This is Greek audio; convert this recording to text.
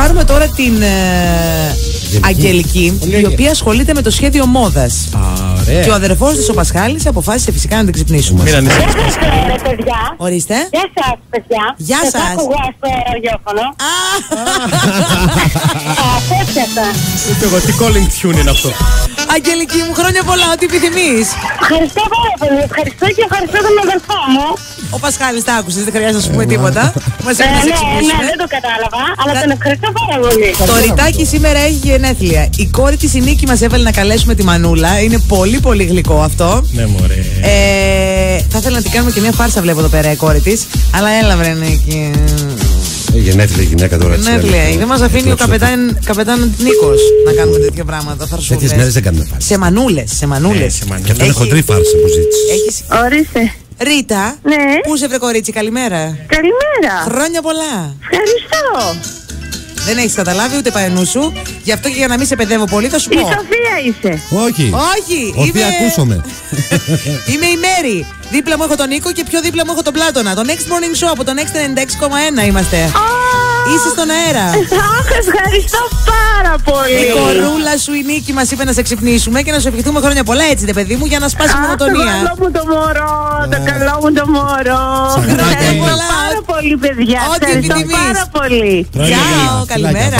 Α πάρουμε τώρα την ε, Αγγελική, η οποία ασχολείται με το σχέδιο μόδας. Ωραία. Και ο αδερφός της, ο Πασχάλης, αποφάσισε φυσικά να την ξυπνήσουμε. Μην ανησυχείς. Γεια σας ε, ρε παιδιά. Ορίστε. Γεια σας παιδιά. Γεια Σας σας. άκουγα στο ραδιόφωνο. Α, Α, πέφτιασα. Ούτε εγώ, τι calling tune είναι αυτό. Αγγελική μου, χρόνια πολλά, ό,τι επιθυμείς. Ευχαριστώ πάρα πολύ. Ευχαριστώ και ευχαριστώ τον αδερφό μου. Ο Πασχάλης τα άκουσες, δεν χρειάζεται να σου πούμε τίποτα. Μας Ε, έκανε να σε ναι, ναι, ξυπνήσουμε. δεν το κατάλαβα, αλλά Κα- τον ευχαριστώ πάρα πολύ. Το ρητάκι σήμερα έχει γενέθλια. Η κόρη της η Νίκη μας έβαλε να καλέσουμε τη Μανούλα. Είναι πολύ πολύ γλυκό αυτό. Ναι, μωρέ. Ε, θα ήθελα να την κάνουμε και μια φάρσα, βλέπω εδώ πέρα η κόρη της. Αλλά έλα, βρε Νίκη. Ε, Γενέθλια γυναίκα τώρα. έτσι, Γενέθλια. είναι. Δεν μας αφήνει ο καπετάν, καπετάν Νίκος να κάνουμε τέτοια πράγματα. Τέτοιες μέρες Φαρσούλε. δεν κάνουμε φάρσα. Σε μανούλε, σε μανούλε. Ναι, σε μανούλες. Και αυτό είναι Έχει- χοντρή φάρσα που ζήτησες. Έχεις... Ορίστε. Ρίτα, Ναι. πού σε βρε κορίτσι, καλημέρα. Καλημέρα. Χρόνια πολλά. Ευχαριστώ. Δεν έχεις καταλάβει ούτε παενού σου. Γι' αυτό και για να μην σε παιδεύω πολύ θα σου Η πω. Σοφία είσαι. Όχι. Όχι, Όχι, ακούσαμε. είμαι η Μέρη. Δίπλα μου έχω τον Νίκο και πιο δίπλα μου έχω τον Πλάτωνα. Το Next Morning Show από το Next 96,1 είμαστε. Είσαι στον αέρα. Αχ, ευχαριστώ πάρα πολύ. Η κορούλα σου η Νίκη μας είπε να σε ξυπνήσουμε και να σου ευχηθούμε χρόνια πολλά έτσι, δε παιδί μου, για να σπάσει η Αχ, το καλό μονοτονία. μου το μωρό, το καλό μου το μωρό. Ευχαριστώ πολλά. πάρα πολύ, παιδιά. Ό,τι Ευχαριστώ επιθυμείς. πάρα πολύ. Ciao, καλημέρα.